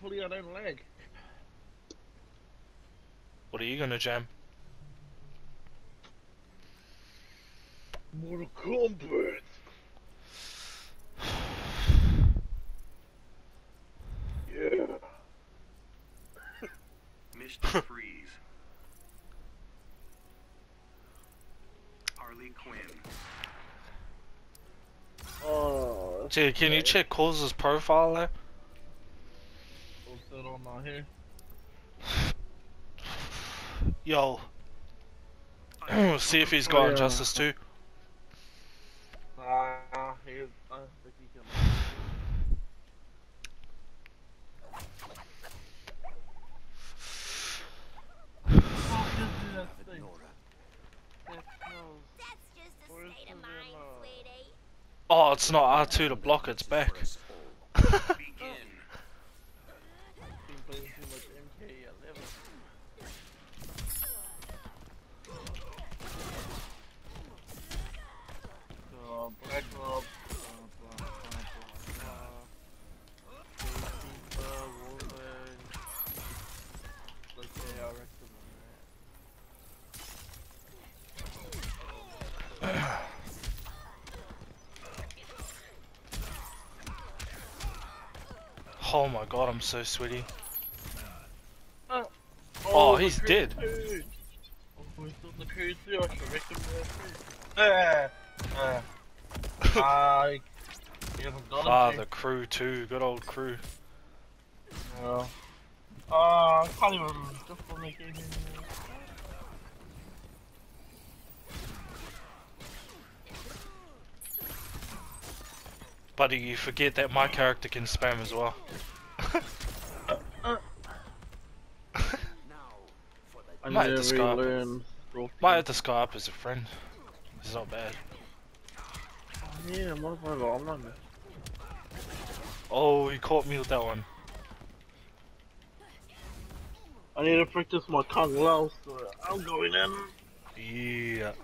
Hopefully I don't lag. What are you gonna jam? Mortal Kombat. Yeah. Mr. Freeze. Harley Quinn. Oh. Dude, can you check Cause's profile there? What's that on my hair? Yo. See if he's got Oh, yeah. Injustice 2. Ah, he is. I think he can. Oh, just do that thing. That smells. That's just a Where's state of the mind, remote? sweetie. Oh, it's not R2 to block, it's back. Oh my god, I'm so sweaty. Oh, oh he's the dead. Oh, he's on the crew too. I should recommend that too. Ah, ah. I. Hasn't done Ah, the crew too, good old crew. Yeah. Uh, I can't even want to make it. Buddy, you forget that my character can spam as well. I Might have to relearn Scorpion. Might have to Skype as a friend. It's not bad. Oh, yeah, motherfucker, I'm not. Oh, he caught me with that one. I need to practice my Kung Lao, so I'm going in. Yeah.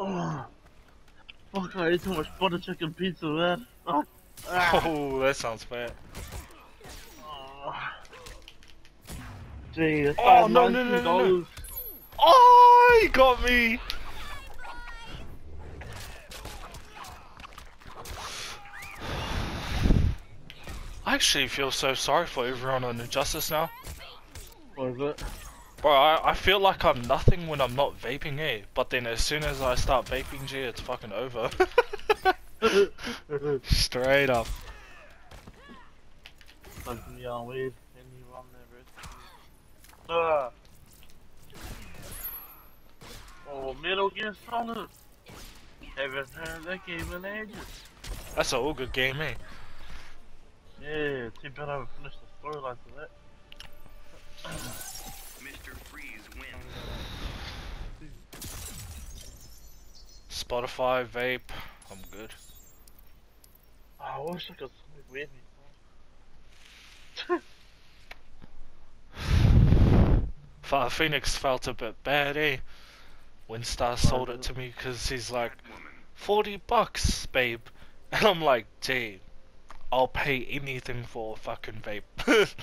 Oh, fuck, I ate too much butter chicken pizza, man. Ah, ah, Oh, that sounds bad. oh. Gee, that's Oh, no, no, no, no, no. Oh, he got me! I actually feel so sorry for everyone on Injustice now. What is it? Bro, I, I feel like I'm nothing when I'm not vaping, eh? But then as soon as I start vaping, G, it's fucking over. Straight up. Like me on weed, and you run there, Ah. Oh, Metal Gear Solid. Haven't heard that game in ages. That's a all good game, eh? Yeah, too bad I haven't finished the storyline for that. Mr. Freeze wins. Spotify, vape, I'm good. Oh, I wish I could smoke weed. Fa- Phoenix felt a bit bad, eh? When Star sold it to me because he's like, 40 bucks, babe. And I'm like, gee, I'll pay anything for a fucking vape.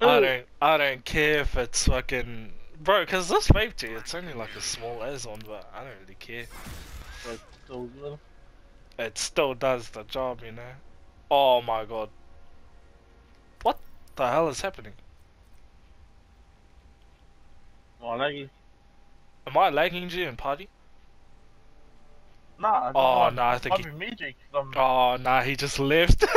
I oh. don't, I don't care if it's fucking, bro. Cause this vape, it's only like a small as one, but I don't really care. So good. It still does the job, you know. Oh my god. What the hell is happening? Am I lagging? Am I lagging G in party? Nah, Oh, no, nah, I think he- me, Jake. Oh nah, he just left.